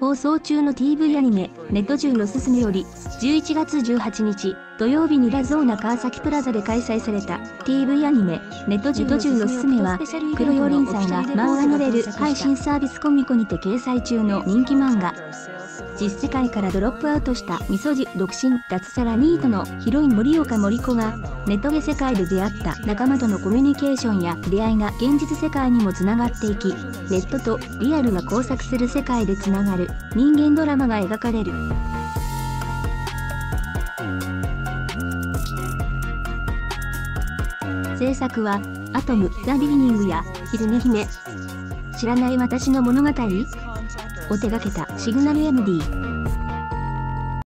放送中の TV アニメ、ネット中のすすめより、11月18日、土曜日にラゾーナ川崎プラザで開催された TV アニメ、ネット中のすすめは、黒よりんさんが漫画ノベル配信サービスコミコにて掲載中の人気漫画。実世界からドロップアウトしたみそじ独身脱サラニートのヒロイン森岡森子がネットゲ世界で出会った仲間とのコミュニケーションや出会いが現実世界にもつながっていきネットとリアルが交錯する世界でつながる人間ドラマが描かれる。制作はアトム・ザ・ビギニングや昼寝姫知らない私の物語？を手掛けたシグナル MD